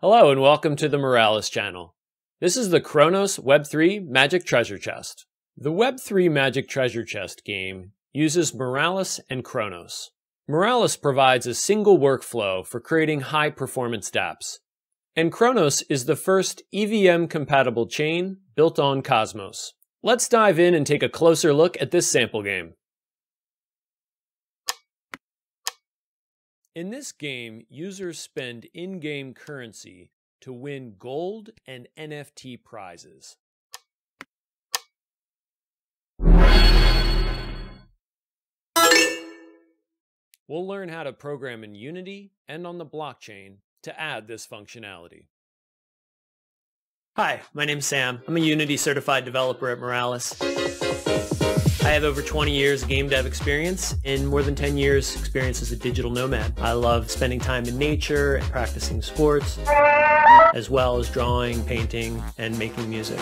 Hello and welcome to the Moralis channel. This is the Cronos Web3 Magic Treasure Chest. The Web3 Magic Treasure Chest game uses Moralis and Cronos. Moralis provides a single workflow for creating high performance dApps, and Cronos is the first EVM compatible chain built on Cosmos. Let's dive in and take a closer look at this sample game. In this game, users spend in-game currency to win gold and NFT prizes. We'll learn how to program in Unity and on the blockchain to add this functionality. Hi, my name's Sam. I'm a Unity certified developer at Moralis. I have over 20 years of game dev experience and more than 10 years experience as a digital nomad. I love spending time in nature and practicing sports, as well as drawing, painting, and making music.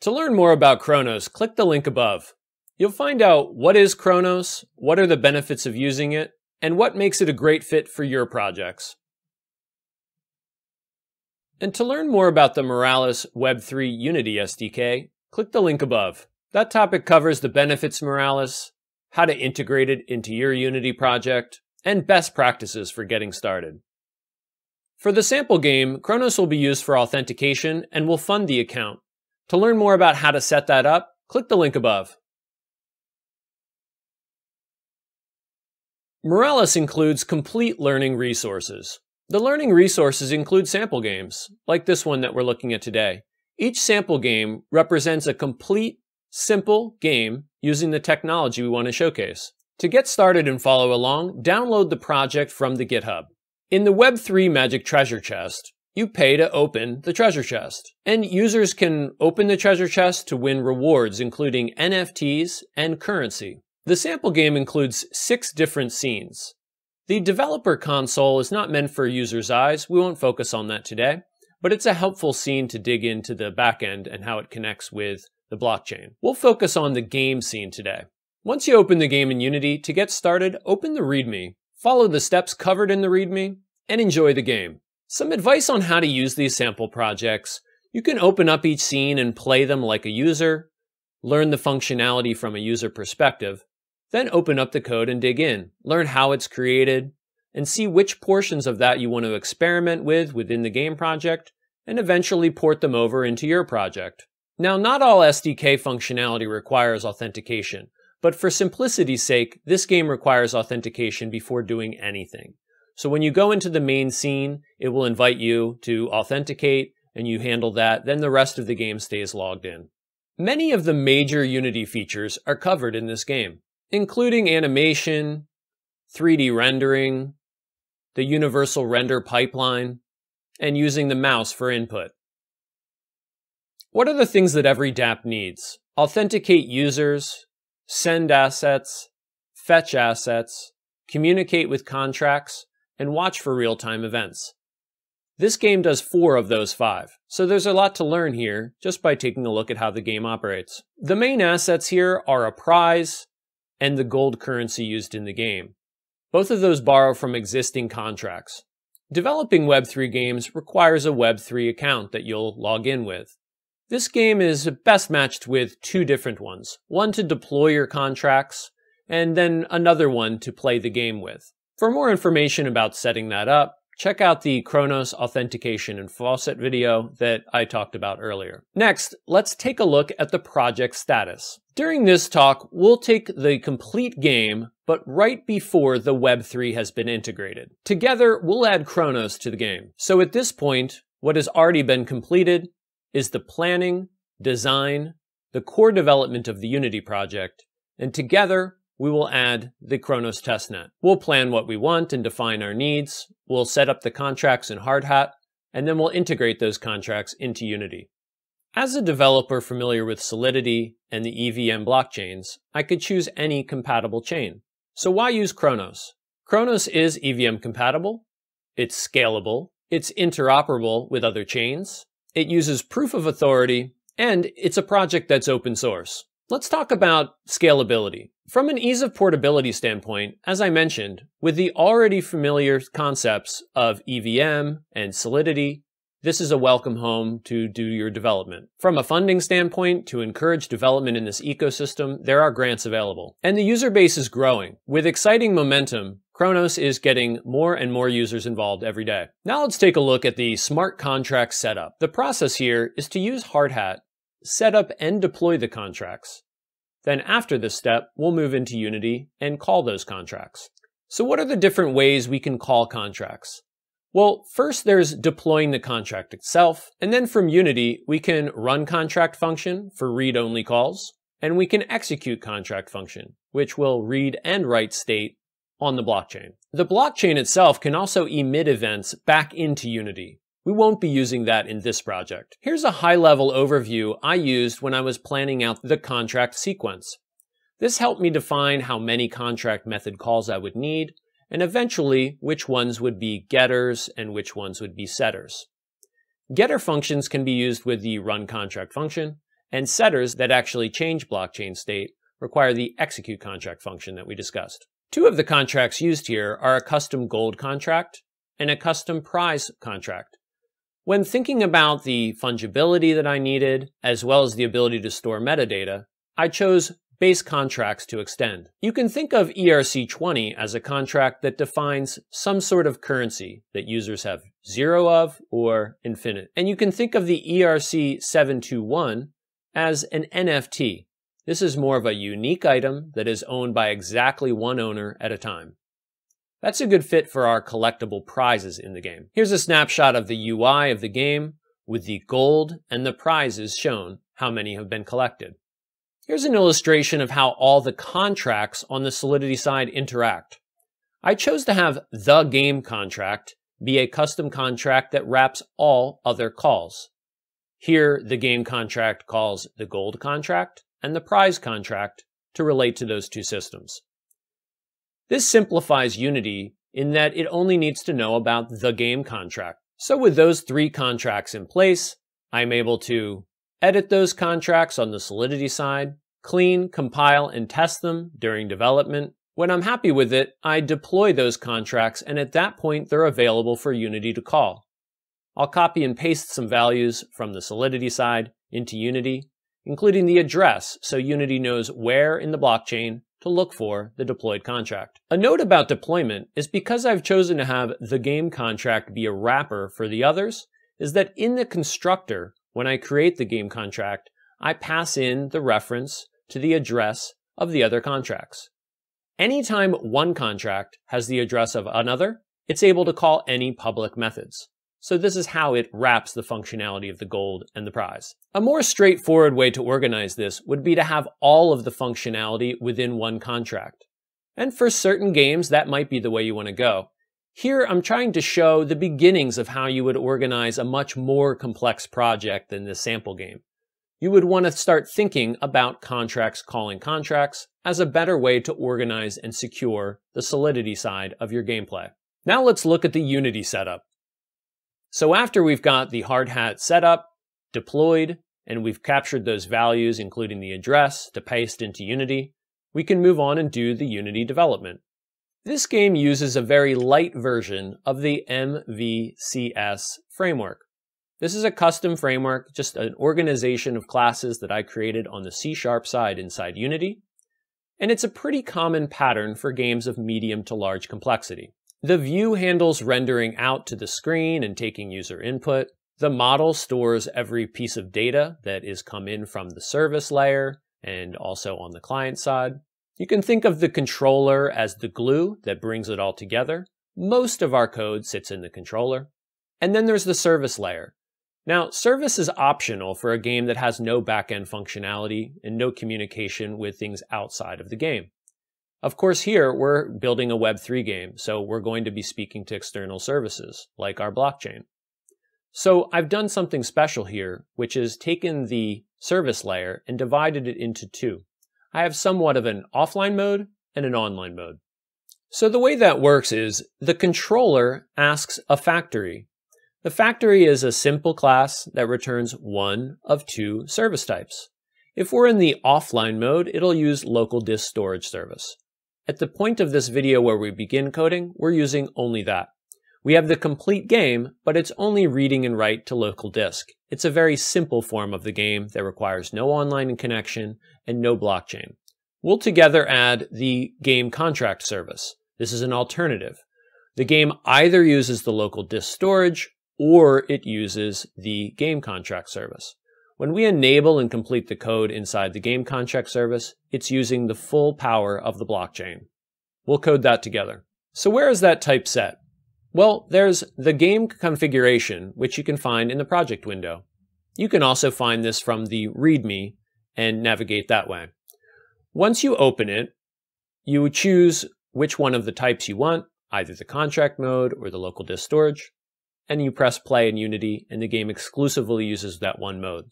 To learn more about Cronos, click the link above. You'll find out what is Cronos, what are the benefits of using it, and what makes it a great fit for your projects. And to learn more about the Moralis Web3 Unity SDK, click the link above. That topic covers the benefits Moralis, how to integrate it into your Unity project, and best practices for getting started. For the sample game, Cronos will be used for authentication and will fund the account. To learn more about how to set that up, click the link above. Moralis includes complete learning resources. The learning resources include sample games, like this one that we're looking at today. Each sample game represents a complete, simple game using the technology we want to showcase. To get started and follow along, download the project from the GitHub. In the Web3 Magic Treasure Chest, you pay to open the treasure chest. And users can open the treasure chest to win rewards, including NFTs and currency. The sample game includes six different scenes. The developer console is not meant for users' eyes. We won't focus on that today but it's a helpful scene to dig into the backend and how it connects with the blockchain. We'll focus on the game scene today. Once you open the game in Unity, to get started, open the README, follow the steps covered in the README, and enjoy the game. Some advice on how to use these sample projects. You can open up each scene and play them like a user, learn the functionality from a user perspective, then open up the code and dig in, learn how it's created, and see which portions of that you want to experiment with within the game project, and eventually port them over into your project. Now, not all SDK functionality requires authentication, but for simplicity's sake, this game requires authentication before doing anything. So when you go into the main scene, it will invite you to authenticate, and you handle that, then the rest of the game stays logged in. Many of the major Unity features are covered in this game, including animation, 3D rendering, the universal render pipeline, and using the mouse for input. What are the things that every dApp needs? Authenticate users, send assets, fetch assets, communicate with contracts, and watch for real-time events. This game does four of those five, so there's a lot to learn here just by taking a look at how the game operates. The main assets here are a prize and the gold currency used in the game. Both of those borrow from existing contracts. Developing Web3 games requires a Web3 account that you'll log in with. This game is best matched with two different ones, one to deploy your contracts, and then another one to play the game with. For more information about setting that up, check out the Cronos authentication and faucet video that I talked about earlier. Next, let's take a look at the project status. During this talk, we'll take the complete game, but right before the Web3 has been integrated. Together, we'll add Cronos to the game. So at this point, what has already been completed is the planning, design, the core development of the Unity project, and together we will add the Cronos testnet. We'll plan what we want and define our needs. We'll set up the contracts in Hardhat, and then we'll integrate those contracts into Unity. As a developer familiar with Solidity and the EVM blockchains, I could choose any compatible chain. So why use Cronos? Cronos is EVM compatible, it's scalable, it's interoperable with other chains, it uses proof of authority, and it's a project that's open source. Let's talk about scalability. From an ease of portability standpoint, as I mentioned, with the already familiar concepts of EVM and Solidity, this is a welcome home to do your development. From a funding standpoint, to encourage development in this ecosystem, there are grants available. And the user base is growing. With exciting momentum, Cronos is getting more and more users involved every day. Now let's take a look at the smart contract setup. The process here is to use Hardhat, set up and deploy the contracts. Then after this step, we'll move into Unity and call those contracts. So what are the different ways we can call contracts? Well, first there's deploying the contract itself, and then from Unity, we can run contract function for read-only calls, and we can execute contract function, which will read and write state on the blockchain. The blockchain itself can also emit events back into Unity. We won't be using that in this project. Here's a high-level overview I used when I was planning out the contract sequence. This helped me define how many contract method calls I would need, and eventually which ones would be getters and which ones would be setters. Getter functions can be used with the run contract function, and setters that actually change blockchain state require the execute contract function that we discussed. Two of the contracts used here are a custom gold contract and a custom prize contract. When thinking about the fungibility that I needed, as well as the ability to store metadata, I chose base contracts to extend. You can think of ERC20 as a contract that defines some sort of currency that users have zero of or infinite. And you can think of the ERC721 as an NFT. This is more of a unique item that is owned by exactly one owner at a time. That's a good fit for our collectible prizes in the game. Here's a snapshot of the UI of the game with the gold and the prizes shown how many have been collected. Here's an illustration of how all the contracts on the Solidity side interact. I chose to have the game contract be a custom contract that wraps all other calls. Here, the game contract calls the gold contract and the prize contract to relate to those two systems. This simplifies Unity in that it only needs to know about the game contract. So with those three contracts in place, I'm able to edit those contracts on the Solidity side, clean, compile, and test them during development. When I'm happy with it, I deploy those contracts, and at that point, they're available for Unity to call. I'll copy and paste some values from the Solidity side into Unity, including the address so Unity knows where in the blockchain to look for the deployed contract. A note about deployment is because I've chosen to have the game contract be a wrapper for the others, is that in the constructor, when I create the game contract, I pass in the reference to the address of the other contracts. Anytime one contract has the address of another, it's able to call any public methods. So this is how it wraps the functionality of the gold and the prize. A more straightforward way to organize this would be to have all of the functionality within one contract. And for certain games, that might be the way you want to go. Here, I'm trying to show the beginnings of how you would organize a much more complex project than this sample game. You would want to start thinking about contracts calling contracts as a better way to organize and secure the Solidity side of your gameplay. Now let's look at the Unity setup. So after we've got the Hardhat set up, deployed, and we've captured those values, including the address, to paste into Unity, we can move on and do the Unity development. This game uses a very light version of the MVCS framework. This is a custom framework, just an organization of classes that I created on the C-sharp side inside Unity, and it's a pretty common pattern for games of medium to large complexity. The view handles rendering out to the screen and taking user input. The model stores every piece of data that is come in from the service layer and also on the client side. You can think of the controller as the glue that brings it all together. Most of our code sits in the controller. And then there's the service layer. Now, service is optional for a game that has no backend functionality and no communication with things outside of the game. Of course, here we're building a Web3 game, so we're going to be speaking to external services, like our blockchain. So I've done something special here, which is taken the service layer and divided it into two. I have somewhat of an offline mode and an online mode. So the way that works is the controller asks a factory. The factory is a simple class that returns one of two service types. If we're in the offline mode, it'll use local disk storage service. At the point of this video where we begin coding, we're using only that. We have the complete game, but it's only reading and write to local disk. It's a very simple form of the game that requires no online connection and no blockchain. We'll together add the game contract service. This is an alternative. The game either uses the local disk storage or it uses the game contract service. When we enable and complete the code inside the game contract service, it's using the full power of the blockchain. We'll code that together. So where is that type set? Well, there's the game configuration, which you can find in the project window. You can also find this from the README and navigate that way. Once you open it, you choose which one of the types you want, either the contract mode or the local disk storage, and you press play in Unity and the game exclusively uses that one mode.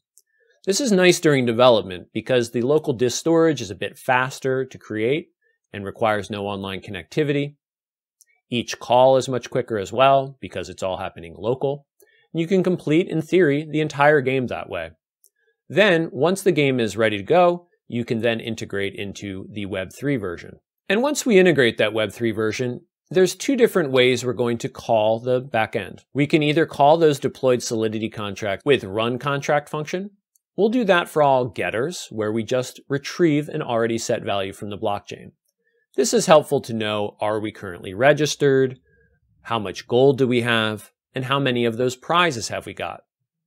This is nice during development because the local disk storage is a bit faster to create and requires no online connectivity. Each call is much quicker as well because it's all happening local. And You can complete, in theory, the entire game that way. Then, once the game is ready to go, you can then integrate into the Web3 version. And once we integrate that Web3 version, there's two different ways we're going to call the backend. We can either call those deployed Solidity contract with run contract function, We'll do that for all getters, where we just retrieve an already set value from the blockchain. This is helpful to know, are we currently registered? How much gold do we have? And how many of those prizes have we got?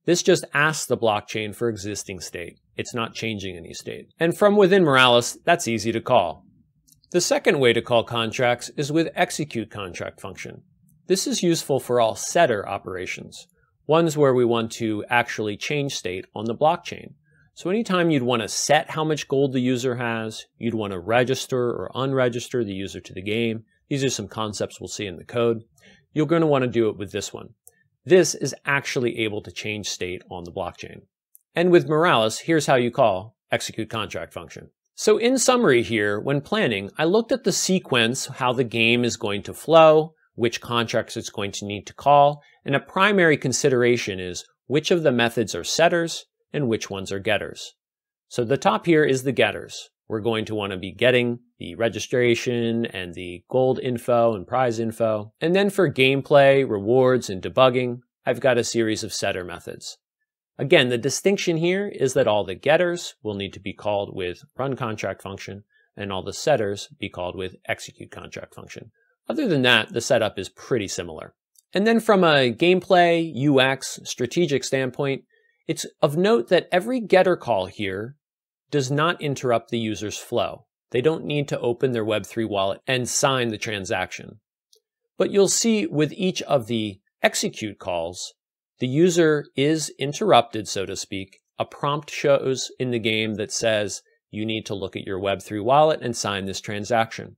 This just asks the blockchain for existing state. It's not changing any state. And from within Moralis, that's easy to call. The second way to call contracts is with execute contract function. This is useful for all setter operations ones where we want to actually change state on the blockchain. So anytime you'd want to set how much gold the user has, you'd want to register or unregister the user to the game. These are some concepts we'll see in the code. You're going to want to do it with this one. This is actually able to change state on the blockchain. And with Moralis, here's how you call execute contract function. So in summary here, when planning, I looked at the sequence, how the game is going to flow, which contracts it's going to need to call, and a primary consideration is which of the methods are setters and which ones are getters. So the top here is the getters. We're going to want to be getting the registration and the gold info and prize info. And then for gameplay, rewards, and debugging, I've got a series of setter methods. Again, the distinction here is that all the getters will need to be called with run contract function and all the setters be called with execute contract function. Other than that, the setup is pretty similar. And then from a gameplay, UX, strategic standpoint, it's of note that every getter call here does not interrupt the user's flow. They don't need to open their Web3 wallet and sign the transaction. But you'll see with each of the execute calls, the user is interrupted, so to speak. A prompt shows in the game that says you need to look at your Web3 wallet and sign this transaction.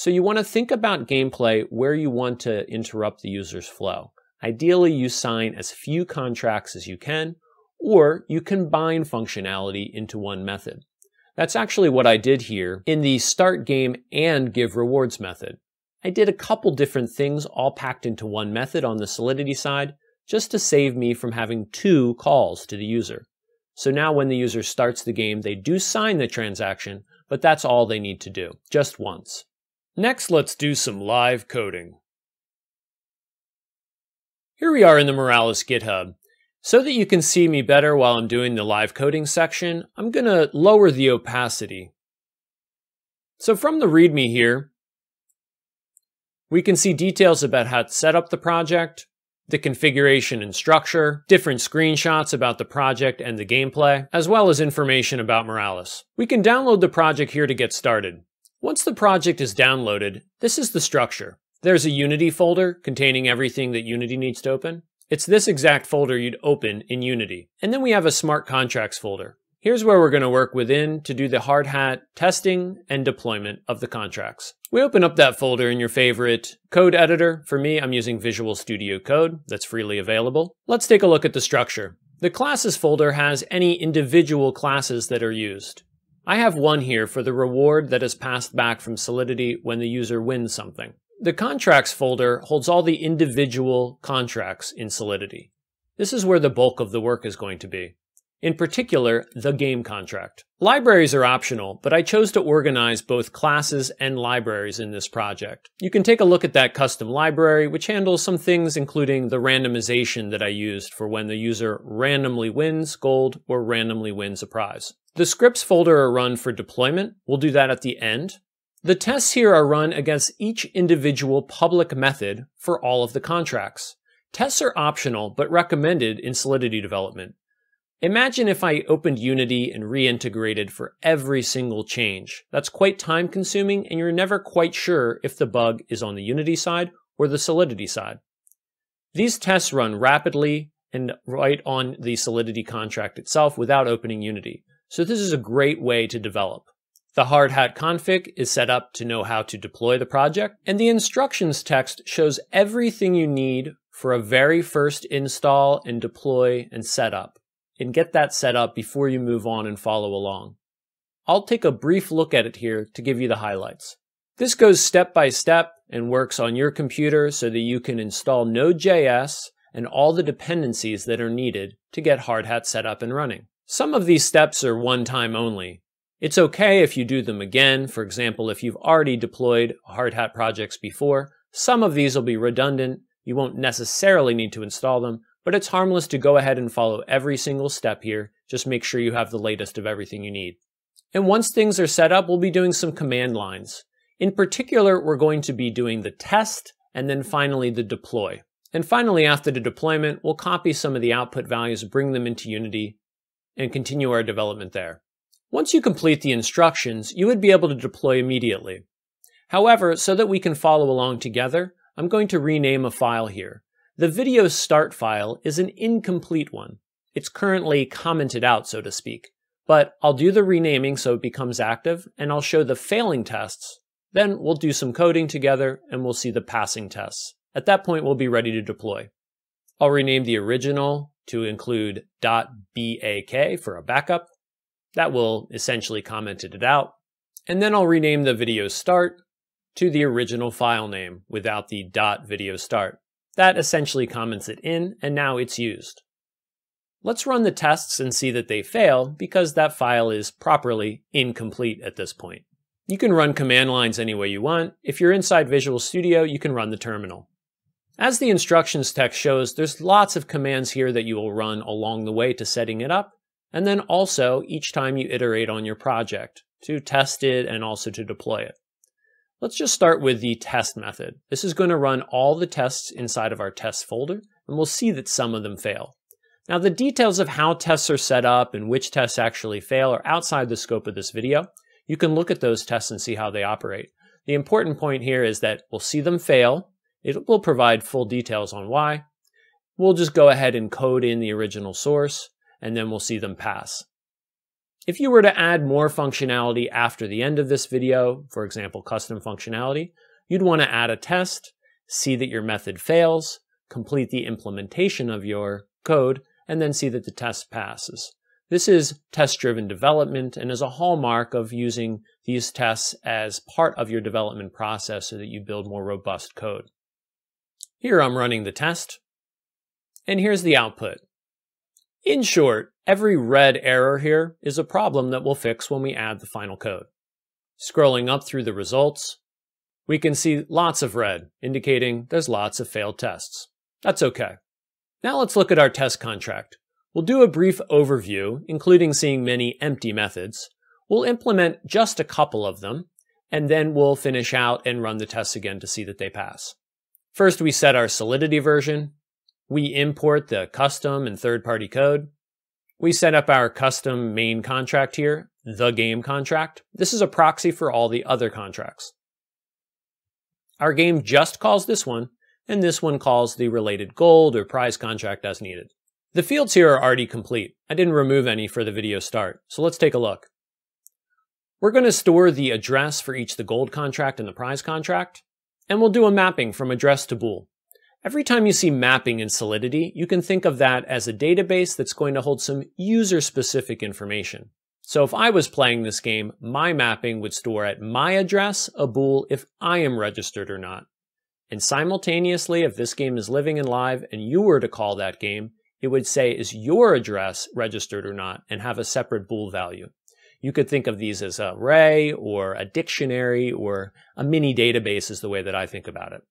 So you want to think about gameplay where you want to interrupt the user's flow. Ideally, you sign as few contracts as you can, or you combine functionality into one method. That's actually what I did here in the start game and give rewards method. I did a couple different things all packed into one method on the Solidity side, just to save me from having two calls to the user. So now when the user starts the game, they do sign the transaction, but that's all they need to do, just once. Next, let's do some live coding. Here we are in the Moralis GitHub. So that you can see me better while I'm doing the live coding section, I'm going to lower the opacity. So from the README here, we can see details about how to set up the project, the configuration and structure, different screenshots about the project and the gameplay, as well as information about Moralis. We can download the project here to get started. Once the project is downloaded, this is the structure. There's a Unity folder containing everything that Unity needs to open. It's this exact folder you'd open in Unity. And then we have a smart contracts folder. Here's where we're going to work within to do the Hardhat testing and deployment of the contracts. We open up that folder in your favorite code editor. For me, I'm using Visual Studio Code that's freely available. Let's take a look at the structure. The classes folder has any individual classes that are used. I have one here for the reward that is passed back from Solidity when the user wins something. The contracts folder holds all the individual contracts in Solidity. This is where the bulk of the work is going to be. In particular, the game contract. Libraries are optional, but I chose to organize both classes and libraries in this project. You can take a look at that custom library, which handles some things including the randomization that I used for when the user randomly wins gold or randomly wins a prize. The scripts folder are run for deployment. We'll do that at the end. The tests here are run against each individual public method for all of the contracts. Tests are optional, but recommended in Solidity development. Imagine if I opened Unity and reintegrated for every single change. That's quite time consuming and you're never quite sure if the bug is on the Unity side or the Solidity side. These tests run rapidly and right on the Solidity contract itself without opening Unity. So this is a great way to develop. The Hardhat config is set up to know how to deploy the project, and the instructions text shows everything you need for a very first install and deploy and setup and get that set up before you move on and follow along. I'll take a brief look at it here to give you the highlights. This goes step by step and works on your computer so that you can install Node.js and all the dependencies that are needed to get Hardhat set up and running. Some of these steps are one time only. It's okay if you do them again. For example, if you've already deployed Hardhat projects before, some of these will be redundant. You won't necessarily need to install them, but it's harmless to go ahead and follow every single step here. Just make sure you have the latest of everything you need. And once things are set up, we'll be doing some command lines. In particular, we're going to be doing the test and then finally the deploy. And finally, after the deployment, we'll copy some of the output values, bring them into Unity, and continue our development there. Once you complete the instructions, you would be able to deploy immediately. However, so that we can follow along together, I'm going to rename a file here. The video start file is an incomplete one. It's currently commented out, so to speak. But I'll do the renaming so it becomes active, and I'll show the failing tests. Then we'll do some coding together, and we'll see the passing tests. At that point, we'll be ready to deploy. I'll rename the original to include .bak for a backup. That will essentially comment it out. And then I'll rename the video start to the original file name without the .video start. That essentially comments it in, and now it's used. Let's run the tests and see that they fail because that file is properly incomplete at this point. You can run command lines any way you want. If you're inside Visual Studio, you can run the terminal. As the instructions text shows, there's lots of commands here that you will run along the way to setting it up, and then also each time you iterate on your project to test it and also to deploy it. Let's just start with the test method. This is going to run all the tests inside of our test folder, and we'll see that some of them fail. Now, the details of how tests are set up and which tests actually fail are outside the scope of this video. You can look at those tests and see how they operate. The important point here is that we'll see them fail. It will provide full details on why. We'll just go ahead and code in the original source, and then we'll see them pass. If you were to add more functionality after the end of this video, for example, custom functionality, you'd want to add a test, see that your method fails, complete the implementation of your code, and then see that the test passes. This is test-driven development and is a hallmark of using these tests as part of your development process so that you build more robust code. Here I'm running the test, and here's the output. In short, every red error here is a problem that we'll fix when we add the final code. Scrolling up through the results, we can see lots of red, indicating there's lots of failed tests. That's okay. Now let's look at our test contract. We'll do a brief overview, including seeing many empty methods. We'll implement just a couple of them, and then we'll finish out and run the tests again to see that they pass. First, we set our Solidity version. We import the custom and third-party code. We set up our custom main contract here, the game contract. This is a proxy for all the other contracts. Our game just calls this one, and this one calls the related gold or prize contract as needed. The fields here are already complete. I didn't remove any for the video start, so let's take a look. We're going to store the address for each the gold contract and the prize contract, and we'll do a mapping from address to bool. Every time you see mapping in Solidity, you can think of that as a database that's going to hold some user-specific information. So if I was playing this game, my mapping would store at my address a bool if I am registered or not. And simultaneously, if this game is living and live and you were to call that game, it would say, is your address registered or not, and have a separate bool value. You could think of these as an array or a dictionary or a mini database is the way that I think about it.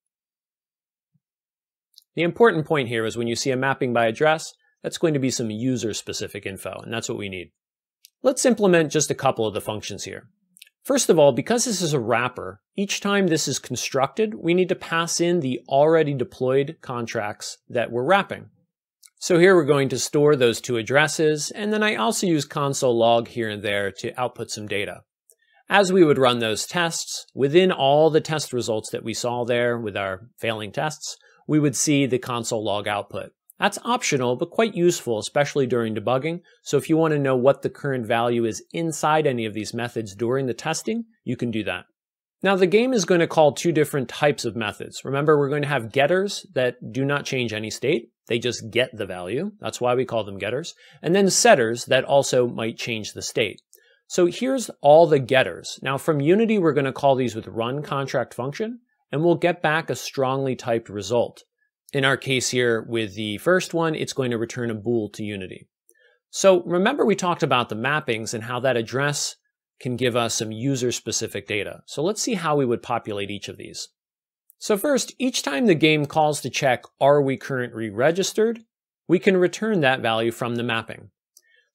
The important point here is when you see a mapping by address, that's going to be some user specific info, and that's what we need. Let's implement just a couple of the functions here. First of all, because this is a wrapper, each time this is constructed, we need to pass in the already deployed contracts that we're wrapping. So here we're going to store those two addresses, and then I also use console log here and there to output some data. As we would run those tests, within all the test results that we saw there with our failing tests, we would see the console log output. That's optional, but quite useful, especially during debugging. So if you want to know what the current value is inside any of these methods during the testing, you can do that. Now the game is going to call two different types of methods. Remember, we're going to have getters that do not change any state. They just get the value. That's why we call them getters. And then setters that also might change the state. So here's all the getters. Now from Unity, we're going to call these with run contract function, and we'll get back a strongly typed result. In our case here with the first one, it's going to return a bool to Unity. So remember we talked about the mappings and how that address can give us some user-specific data. So let's see how we would populate each of these. So first, each time the game calls to check, are we currently registered, we can return that value from the mapping.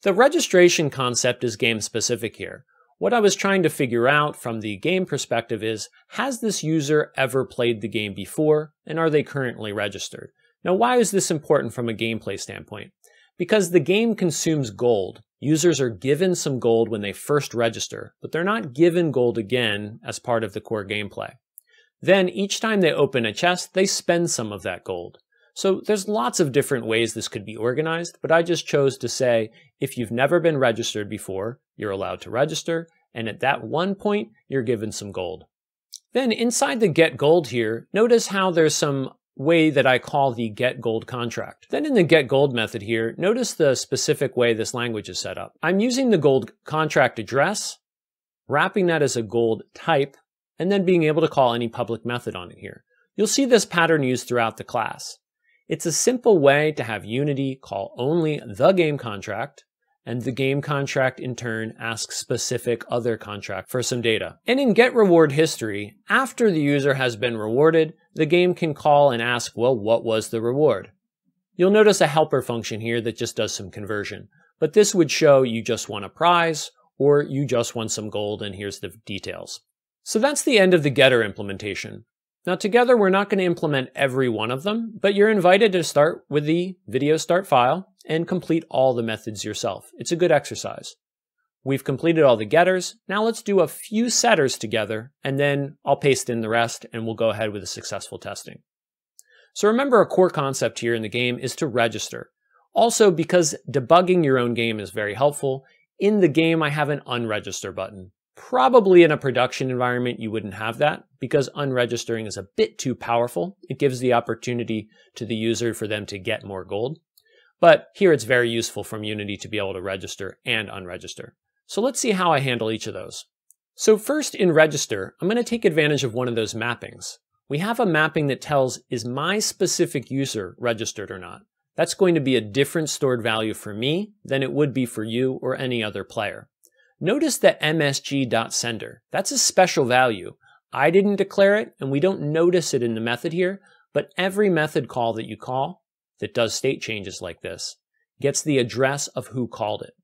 The registration concept is game-specific here. What I was trying to figure out from the game perspective is, has this user ever played the game before, and are they currently registered? Now, why is this important from a gameplay standpoint? Because the game consumes gold. Users are given some gold when they first register, but they're not given gold again as part of the core gameplay. Then, each time they open a chest, they spend some of that gold. So there's lots of different ways this could be organized, but I just chose to say if you've never been registered before, you're allowed to register, and at that one point, you're given some gold. Then inside the get gold here, notice how there's some way that I call the get gold contract. Then in the get gold method here, notice the specific way this language is set up. I'm using the gold contract address, wrapping that as a gold type, and then being able to call any public method on it here. You'll see this pattern used throughout the class. It's a simple way to have Unity call only the game contract, and the game contract in turn asks specific other contract for some data. And in get reward history, after the user has been rewarded, the game can call and ask, well, what was the reward? You'll notice a helper function here that just does some conversion, but this would show you just won a prize or you just won some gold and here's the details. So that's the end of the getter implementation. Now together, we're not going to implement every one of them, but you're invited to start with the video start file and complete all the methods yourself. It's a good exercise. We've completed all the getters. Now let's do a few setters together, and then I'll paste in the rest and we'll go ahead with the successful testing. So remember a core concept here in the game is to register. Also, because debugging your own game is very helpful, in the game I have an unregister button. Probably in a production environment, you wouldn't have that because unregistering is a bit too powerful. It gives the opportunity to the user for them to get more gold. But here it's very useful from Unity to be able to register and unregister. So let's see how I handle each of those. So first in register, I'm going to take advantage of one of those mappings. We have a mapping that tells is my specific user registered or not. That's going to be a different stored value for me than it would be for you or any other player. Notice that msg.sender. That's a special value. I didn't declare it, and we don't notice it in the method here, but every method call that you call that does state changes like this gets the address of who called it.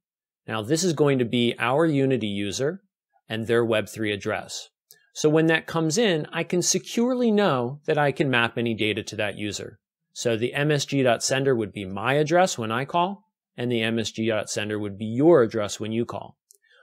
Now, this is going to be our Unity user and their Web3 address. So when that comes in, I can securely know that I can map any data to that user. So the msg.sender would be my address when I call, and the msg.sender would be your address when you call.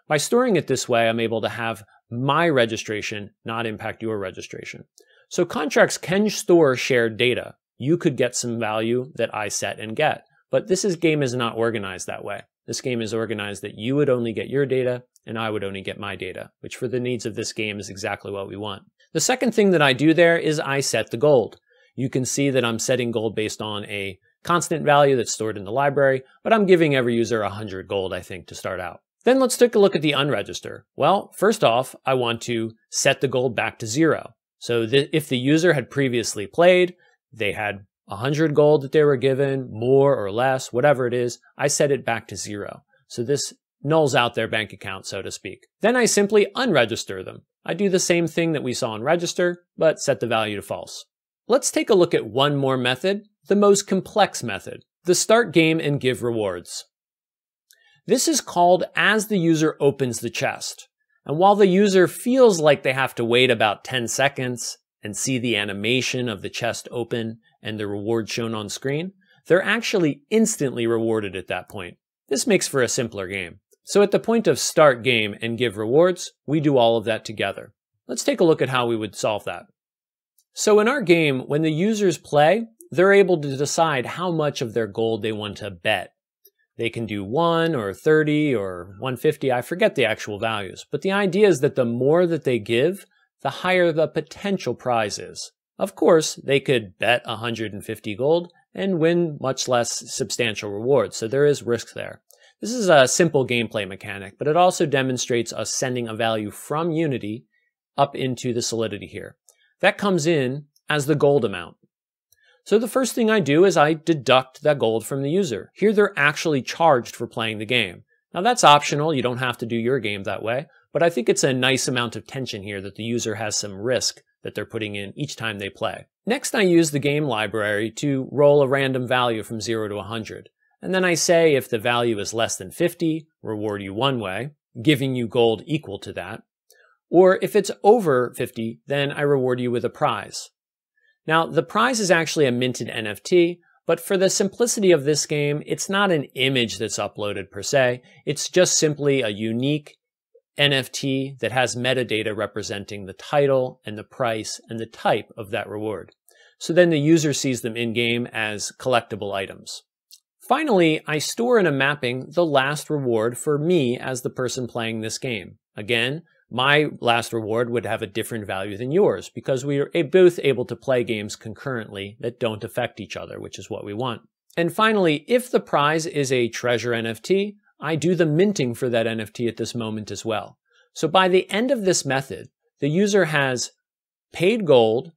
By storing it this way, I'm able to have my registration not impact your registration. So contracts can store shared data. You could get some value that I set and get, but this is, game is not organized that way. This game is organized that you would only get your data and I would only get my data, which for the needs of this game is exactly what we want. The second thing that I do there is I set the gold. You can see that I'm setting gold based on a constant value that's stored in the library, but I'm giving every user 100 gold, I think, to start out. Then let's take a look at the unregister. Well, first off, I want to set the gold back to zero. So if the user had previously played, they had 100 gold that they were given, more or less, whatever it is, I set it back to zero. So this nulls out their bank account, so to speak. Then I simply unregister them. I do the same thing that we saw in register, but set the value to false. Let's take a look at one more method, the most complex method, the start game and give rewards. This is called as the user opens the chest. And while the user feels like they have to wait about 10 seconds and see the animation of the chest open and the reward shown on screen, they're actually instantly rewarded at that point. This makes for a simpler game. So at the point of start game and give rewards, we do all of that together. Let's take a look at how we would solve that. So in our game, when the users play, they're able to decide how much of their gold they want to bet. They can do 1 or 30 or 150, I forget the actual values, but the idea is that the more that they give, the higher the potential prize is. Of course, they could bet 150 gold and win much less substantial rewards, so there is risk there. This is a simple gameplay mechanic, but it also demonstrates us sending a value from Unity up into the Solidity here. That comes in as the gold amount. So the first thing I do is I deduct that gold from the user. Here they're actually charged for playing the game. Now that's optional, you don't have to do your game that way, but I think it's a nice amount of tension here that the user has some risk that they're putting in each time they play. Next I use the game library to roll a random value from 0 to 100. And then I say if the value is less than 50, reward you one way, giving you gold equal to that. Or if it's over 50, then I reward you with a prize. Now, the prize is actually a minted NFT, but for the simplicity of this game, it's not an image that's uploaded per se. It's just simply a unique NFT that has metadata representing the title and the price and the type of that reward. So then the user sees them in game as collectible items. Finally, I store in a mapping the last reward for me as the person playing this game. Again, my last reward would have a different value than yours because we are both able to play games concurrently that don't affect each other, which is what we want. And finally, if the prize is a treasure NFT, I do the minting for that NFT at this moment as well. So by the end of this method, the user has paid gold,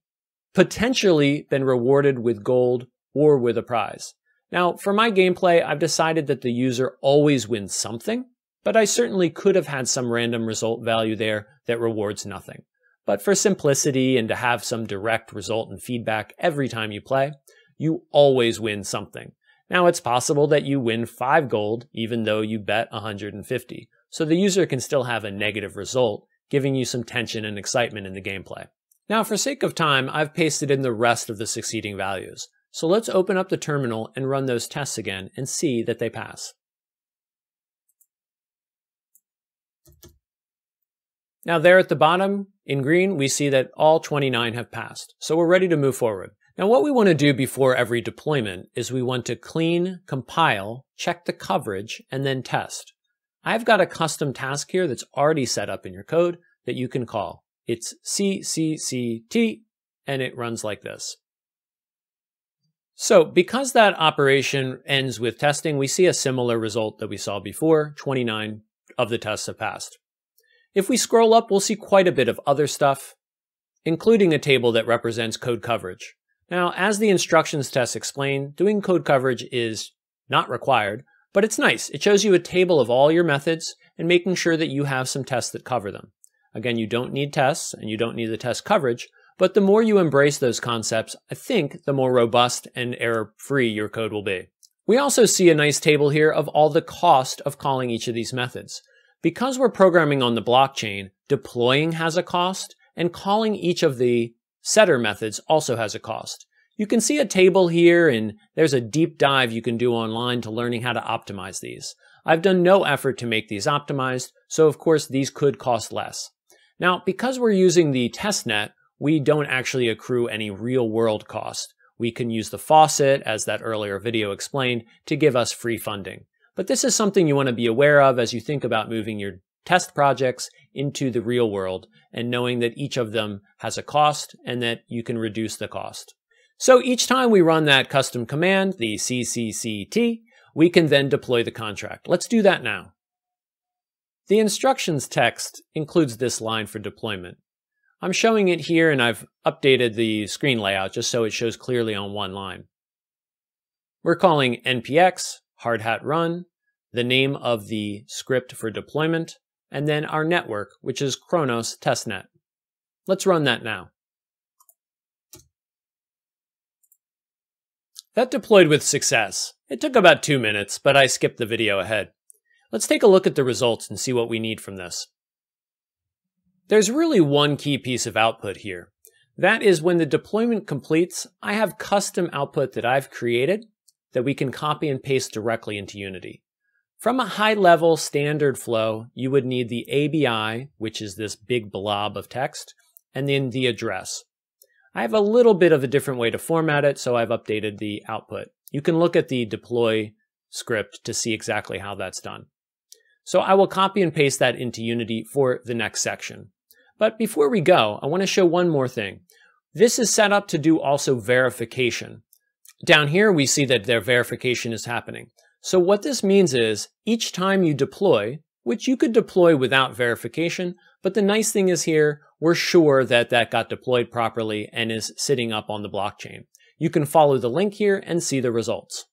potentially been rewarded with gold or with a prize. Now, for my gameplay, I've decided that the user always wins something, but I certainly could have had some random result value there that rewards nothing. But for simplicity and to have some direct result and feedback every time you play, you always win something. Now it's possible that you win 5 gold even though you bet 150, so the user can still have a negative result, giving you some tension and excitement in the gameplay. Now for sake of time, I've pasted in the rest of the succeeding values. So let's open up the terminal and run those tests again and see that they pass. Now there at the bottom in green, we see that all 29 have passed. So we're ready to move forward. Now what we want to do before every deployment is we want to clean, compile, check the coverage, and then test. I've got a custom task here that's already set up in your code that you can call. It's CCCT, and it runs like this. So because that operation ends with testing, we see a similar result that we saw before, 29 of the tests have passed. If we scroll up, we'll see quite a bit of other stuff, including a table that represents code coverage. Now, as the instructions test explain, doing code coverage is not required, but it's nice. It shows you a table of all your methods and making sure that you have some tests that cover them. Again, you don't need tests and you don't need the test coverage, but the more you embrace those concepts, I think the more robust and error-free your code will be. We also see a nice table here of all the cost of calling each of these methods. Because we're programming on the blockchain, deploying has a cost, and calling each of the setter methods also has a cost. You can see a table here, and there's a deep dive you can do online to learning how to optimize these. I've done no effort to make these optimized, so of course these could cost less. Now, because we're using the testnet, we don't actually accrue any real world cost. We can use the faucet, as that earlier video explained, to give us free funding. But this is something you want to be aware of as you think about moving your test projects into the real world and knowing that each of them has a cost and that you can reduce the cost. So each time we run that custom command, the CCCT, we can then deploy the contract. Let's do that now. The instructions text includes this line for deployment. I'm showing it here and I've updated the screen layout just so it shows clearly on one line. we're calling npx Hardhat run, the name of the script for deployment, and then our network, which is Cronos testnet. Let's run that now. That deployed with success. It took about two minutes, but I skipped the video ahead. Let's take a look at the results and see what we need from this. There's really one key piece of output here. That is when the deployment completes, I have custom output that I've created that we can copy and paste directly into Unity. From a high level standard flow, you would need the ABI, which is this big blob of text, and then the address. I have a little bit of a different way to format it, so I've updated the output. You can look at the deploy script to see exactly how that's done. So I will copy and paste that into Unity for the next section. But before we go, I want to show one more thing. This is set up to do also verification. Down here, we see that their verification is happening. So what this means is each time you deploy, which you could deploy without verification, but the nice thing is here, we're sure that that got deployed properly and is sitting up on the blockchain. You can follow the link here and see the results.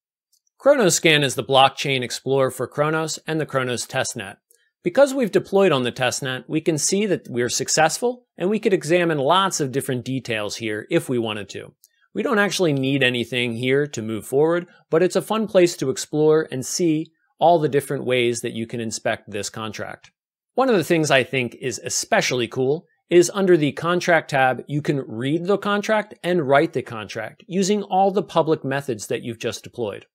Cronoscan is the blockchain explorer for Cronos and the Cronos testnet. Because we've deployed on the testnet, we can see that we're successful and we could examine lots of different details here if we wanted to. We don't actually need anything here to move forward, but it's a fun place to explore and see all the different ways that you can inspect this contract. One of the things I think is especially cool is under the contract tab, you can read the contract and write the contract using all the public methods that you've just deployed.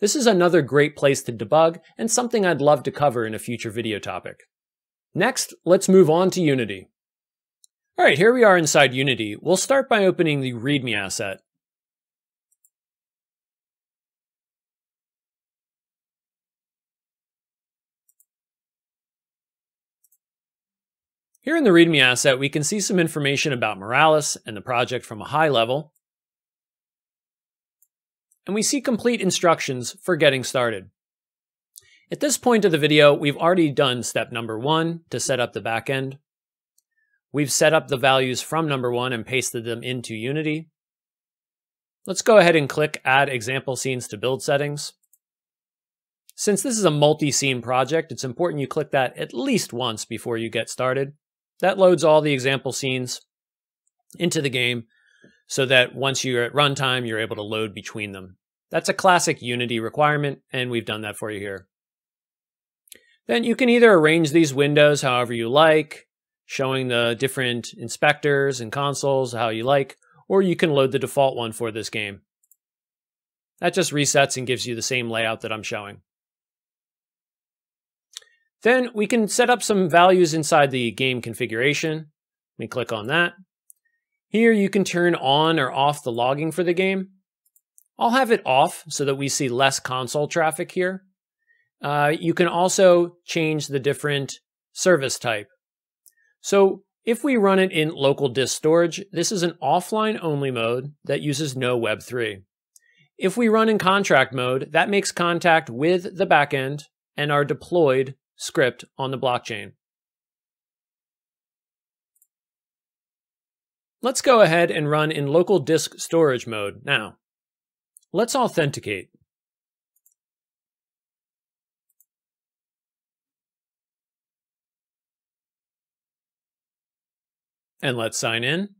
This is another great place to debug and something I'd love to cover in a future video topic. Next, let's move on to Unity. All right, here we are inside Unity. We'll start by opening the README asset. Here in the README asset, we can see some information about Moralis and the project from a high level. And we see complete instructions for getting started. At this point of the video, we've already done step number one to set up the backend. We've set up the values from number one and pasted them into Unity. Let's go ahead and click Add Example Scenes to Build Settings. Since this is a multi-scene project, it's important you click that at least once before you get started. That loads all the example scenes into the game so that once you're at runtime, you're able to load between them. That's a classic Unity requirement, and we've done that for you here. Then you can either arrange these windows however you like, showing the different inspectors and consoles how you like, or you can load the default one for this game. That just resets and gives you the same layout that I'm showing. Then we can set up some values inside the game configuration. Me click on that. Here you can turn on or off the logging for the game. I'll have it off so that we see less console traffic here. Uh, you can also change the different service type. So if we run it in local disk storage, this is an offline only mode that uses no Web3. If we run in contract mode, that makes contact with the backend and our deployed script on the blockchain. Let's go ahead and run in local disk storage mode now. Let's authenticate. And let's sign in.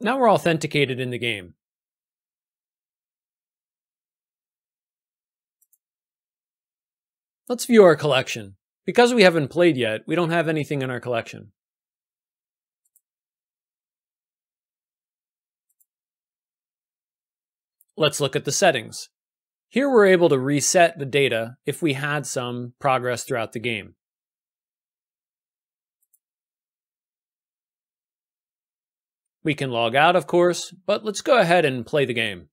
Now we're authenticated in the game. Let's view our collection. Because we haven't played yet, we don't have anything in our collection. Let's look at the settings. Here we're able to reset the data if we had some progress throughout the game. We can log out, of course, but let's go ahead and play the game.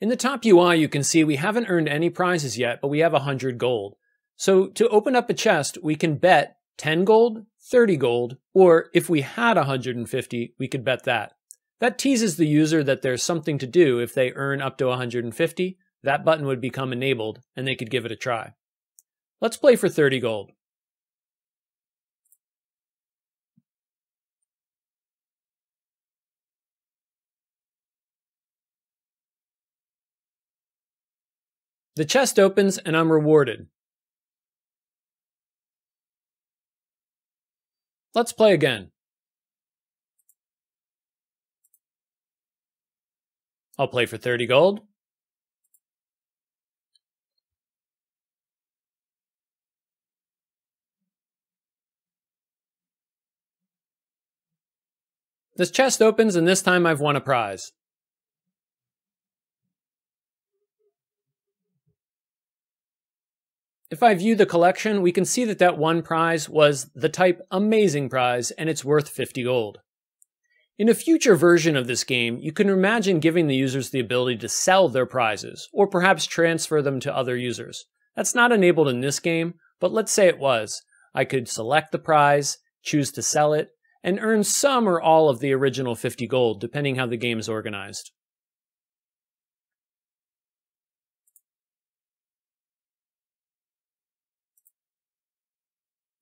In the top UI, you can see we haven't earned any prizes yet, but we have 100 gold. So to open up a chest, we can bet 10 gold, 30 gold, or if we had 150, we could bet that. That teases the user that there's something to do if they earn up to 150, that button would become enabled and they could give it a try. Let's play for 30 gold. The chest opens and I'm rewarded. Let's play again. I'll play for 30 gold. This chest opens and this time I've won a prize. If I view the collection, we can see that that one prize was the type Amazing Prize and it's worth 50 gold. In a future version of this game, you can imagine giving the users the ability to sell their prizes, or perhaps transfer them to other users. That's not enabled in this game, but let's say it was. I could select the prize, choose to sell it, and earn some or all of the original 50 gold, depending how the game is organized.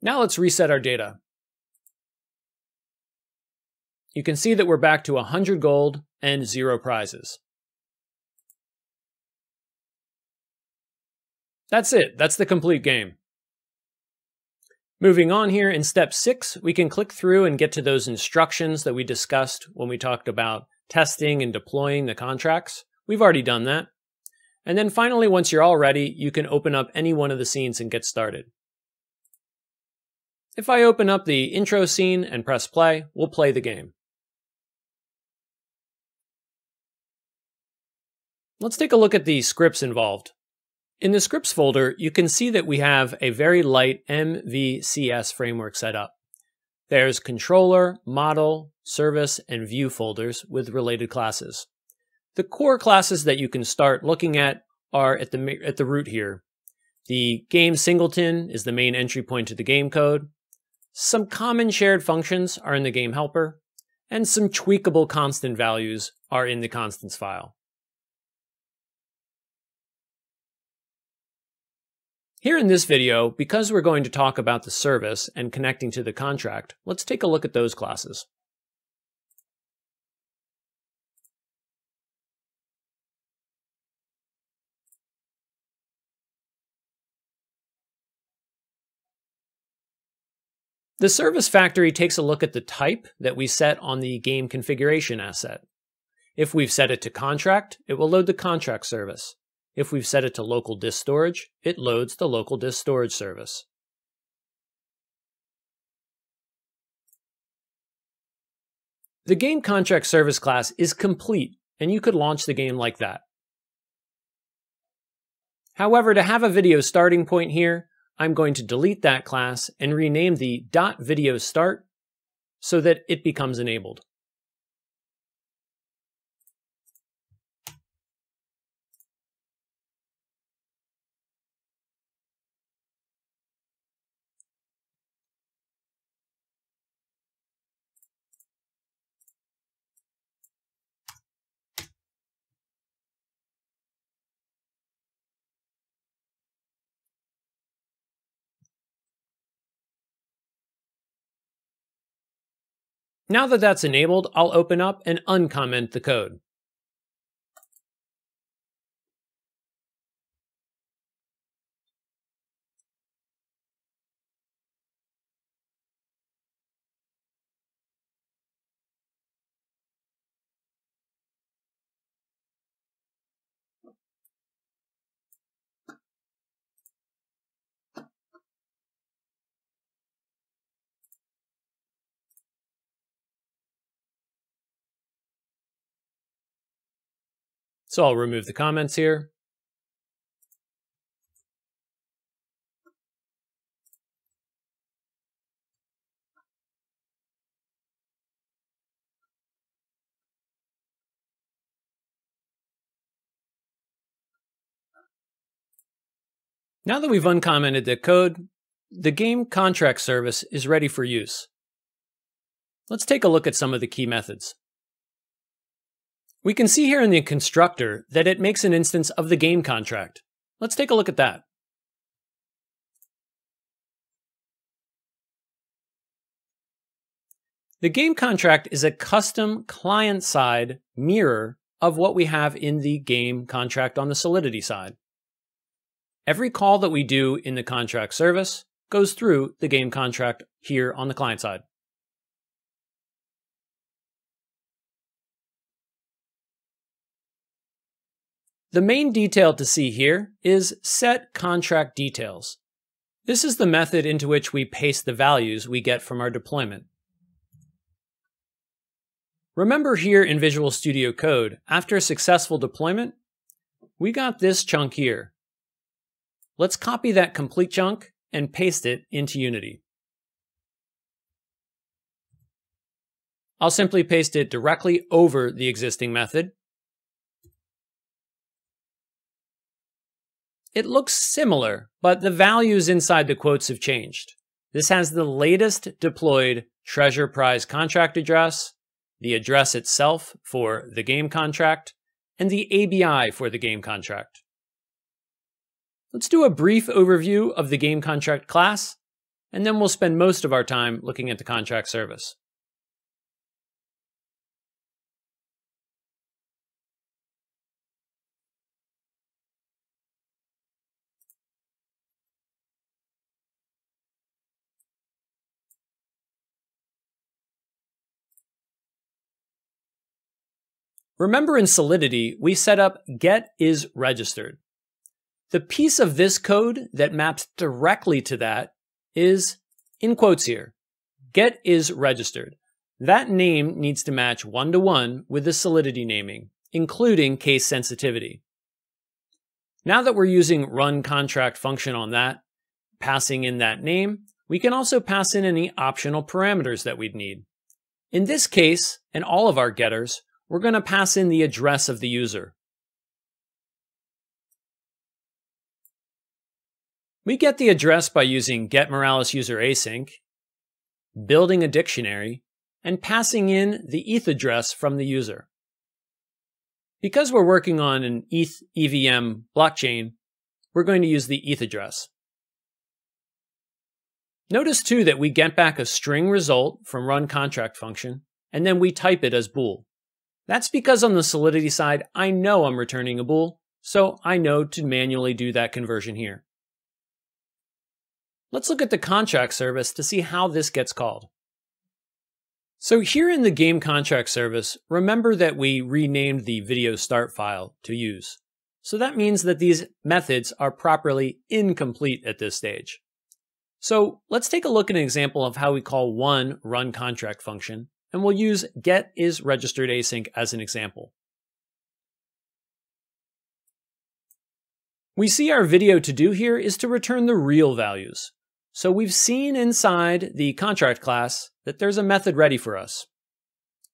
Now let's reset our data. You can see that we're back to 100 gold and zero prizes. That's it. That's the complete game. Moving on here in step six, we can click through and get to those instructions that we discussed when we talked about testing and deploying the contracts. We've already done that. And then finally, once you're all ready, you can open up any one of the scenes and get started. If I open up the intro scene and press play, we'll play the game. Let's take a look at the scripts involved. In the scripts folder, you can see that we have a very light MVCS framework set up. There's controller, model, service, and view folders with related classes. The core classes that you can start looking at are at the, at the root here. The game singleton is the main entry point to the game code. Some common shared functions are in the game helper, and some tweakable constant values are in the constants file. Here in this video, because we're going to talk about the service and connecting to the contract, let's take a look at those classes. The service factory takes a look at the type that we set on the game configuration asset. If we've set it to contract, it will load the contract service. If we've set it to local disk storage, it loads the local disk storage service. The game contract service class is complete, and you could launch the game like that. However, to have a video starting point here, I'm going to delete that class and rename the .video start so that it becomes enabled. Now that that's enabled, I'll open up and uncomment the code. So I'll remove the comments here. Now that we've uncommented the code, the game contract service is ready for use. Let's take a look at some of the key methods. We can see here in the constructor that it makes an instance of the game contract. Let's take a look at that. The game contract is a custom client-side mirror of what we have in the game contract on the Solidity side. every call that we do in the contract service goes through the game contract here on the client side. The main detail to see here is set contract details. This is the method into which we paste the values we get from our deployment. Remember here in Visual Studio Code, after a successful deployment, we got this chunk here. Let's copy that complete chunk and paste it into Unity. I'll simply paste it directly over the existing method It looks similar, but the values inside the quotes have changed. This has the latest deployed treasure prize contract address, the address itself for the game contract, and the ABI for the game contract. Let's do a brief overview of the game contract class, and then we'll spend most of our time looking at the contract service. Remember in Solidity, we set up get is registered. The piece of this code that maps directly to that is in quotes here, get is registered. That name needs to match one to one with the Solidity naming, including case sensitivity. Now that we're using run contract function on that, passing in that name, we can also pass in any optional parameters that we'd need. In this case, and all of our getters, we're going to pass in the address of the user. We get the address by using get Moralis user async, building a dictionary, and passing in the ETH address from the user. Because we're working on an ETH EVM blockchain, we're going to use the ETH address. Notice too that we get back a string result from run contract function, and then we type it as bool. That's because on the Solidity side, I know I'm returning a bool, so I know to manually do that conversion here. Let's look at the contract service to see how this gets called. So here in the game contract service, remember that we renamed the video start file to use. So that means that these methods are properly incomplete at this stage. So let's take a look at an example of how we call one run contract function and we'll use get is registered async as an example. We see our video to do here is to return the real values. So we've seen inside the contract class that there's a method ready for us.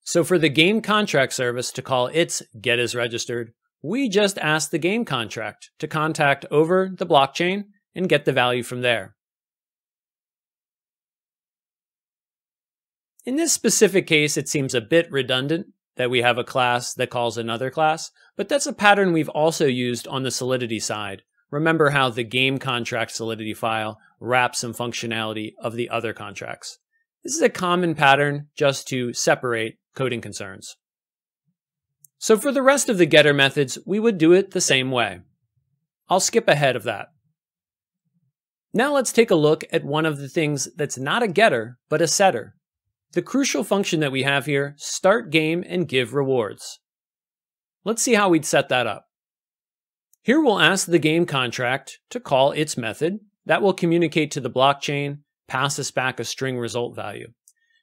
So for the game contract service to call its get is registered, we just ask the game contract to contact over the blockchain and get the value from there. In this specific case, it seems a bit redundant that we have a class that calls another class, but that's a pattern we've also used on the Solidity side. Remember how the game contract Solidity file wraps some functionality of the other contracts. This is a common pattern just to separate coding concerns. So for the rest of the getter methods, we would do it the same way. I'll skip ahead of that. Now let's take a look at one of the things that's not a getter, but a setter. The crucial function that we have here, start game and give rewards. Let's see how we'd set that up. Here we'll ask the game contract to call its method. That will communicate to the blockchain, pass us back a string result value.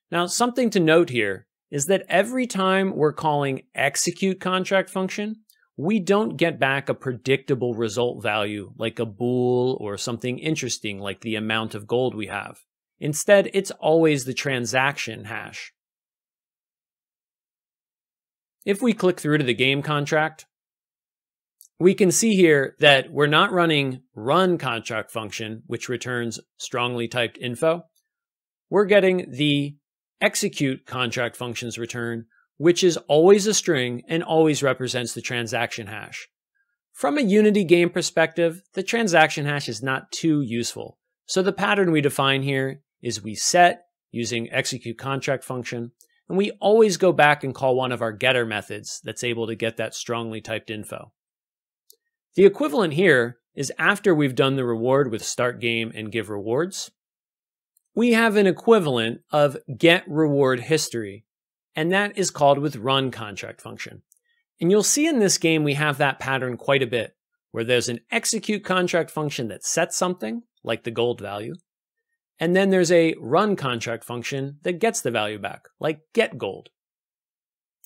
Now, something to note here is that every time we're calling execute contract function, we don't get back a predictable result value like a bool or something interesting like the amount of gold we have. Instead, it's always the transaction hash. If we click through to the game contract, we can see here that we're not running run contract function, which returns strongly typed info. We're getting the execute contract functions return, which is always a string and always represents the transaction hash. From a Unity game perspective, the transaction hash is not too useful. So the pattern we define here is we set using execute contract function, and we always go back and call one of our getter methods that's able to get that strongly typed info. The equivalent here is after we've done the reward with start game and give rewards, we have an equivalent of get reward history, and that is called with run contract function. And you'll see in this game we have that pattern quite a bit, where there's an execute contract function that sets something, like the gold value, and then there's a run contract function that gets the value back, like get gold.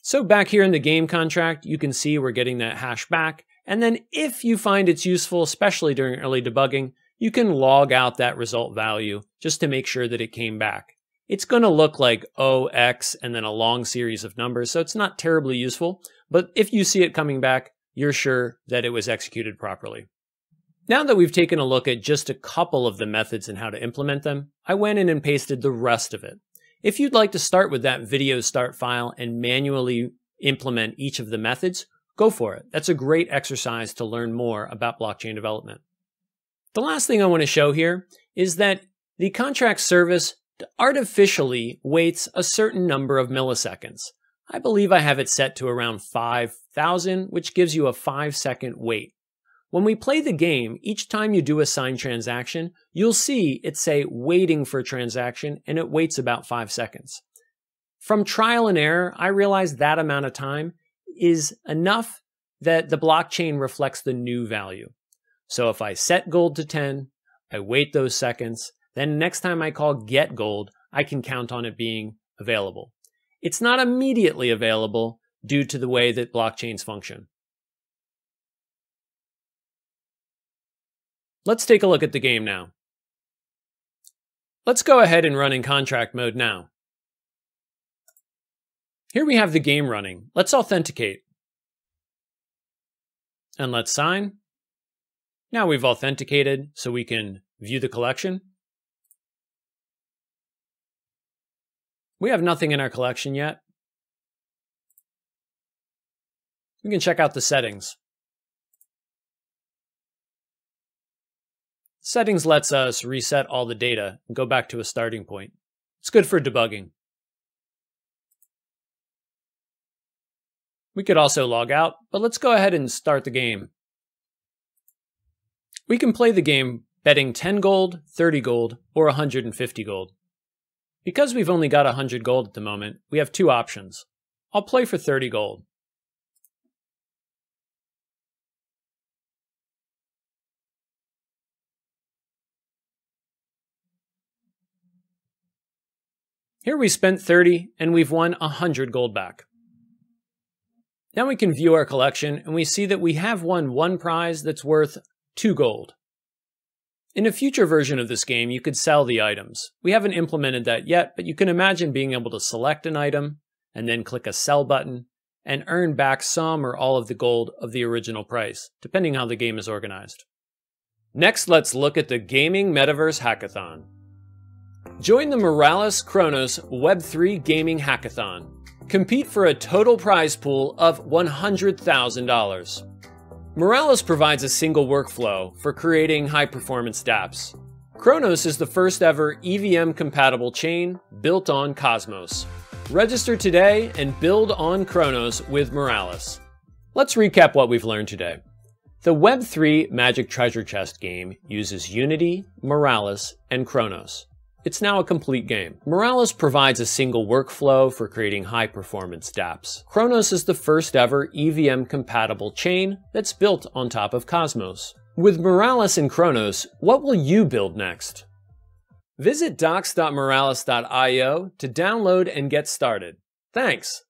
So back here in the game contract, you can see we're getting that hash back, and then if you find it's useful, especially during early debugging, you can log out that result value just to make sure that it came back. It's going to look like OX and then a long series of numbers, so it's not terribly useful, but if you see it coming back, you're sure that it was executed properly. Now that we've taken a look at just a couple of the methods and how to implement them, I went in and pasted the rest of it. If you'd like to start with that video start file and manually implement each of the methods, go for it. That's a great exercise to learn more about blockchain development. The last thing I want to show here is that the contract service artificially waits a certain number of milliseconds. I believe I have it set to around 5,000, which gives you a 5 second wait. When we play the game, each time you do a signed transaction, you'll see it say waiting for a transaction and it waits about 5 seconds. From trial and error, I realized that amount of time is enough that the blockchain reflects the new value. So if I set gold to 10, I wait those seconds, then next time I call get gold, I can count on it being available. It's not immediately available due to the way that blockchains function. Let's take a look at the game now. Let's go ahead and run in contract mode now. Here we have the game running. Let's authenticate. And let's sign. Now we've authenticated so we can view the collection. We have nothing in our collection yet. We can check out the settings. Settings lets us reset all the data and go back to a starting point. It's good for debugging. We could also log out, but let's go ahead and start the game. We can play the game betting 10 gold, 30 gold, or 150 gold. Because we've only got 100 gold at the moment, we have two options. I'll play for 30 gold. Here we spent 30 and we've won 100 gold back. Now we can view our collection and we see that we have won one prize that's worth 2 gold. In a future version of this game, you could sell the items. We haven't implemented that yet, but you can imagine being able to select an item and then click a sell button and earn back some or all of the gold of the original price, depending how the game is organized. Next, let's look at the Gaming Metaverse Hackathon. Join the Moralis Cronos Web3 Gaming Hackathon. Compete for a total prize pool of $100,000. Moralis provides a single workflow for creating high performance dApps. Cronos is the first ever EVM compatible chain built on Cosmos. Register today and build on Cronos with Moralis. Let's recap what we've learned today. The Web3 Magic Treasure Chest game uses Unity, Moralis, and Cronos. It's now a complete game. Moralis provides a single workflow for creating high-performance dApps. Cronos is the first ever EVM-compatible chain that's built on top of Cosmos. With Moralis and Cronos, what will you build next? Visit docs.moralis.io to download and get started. Thanks!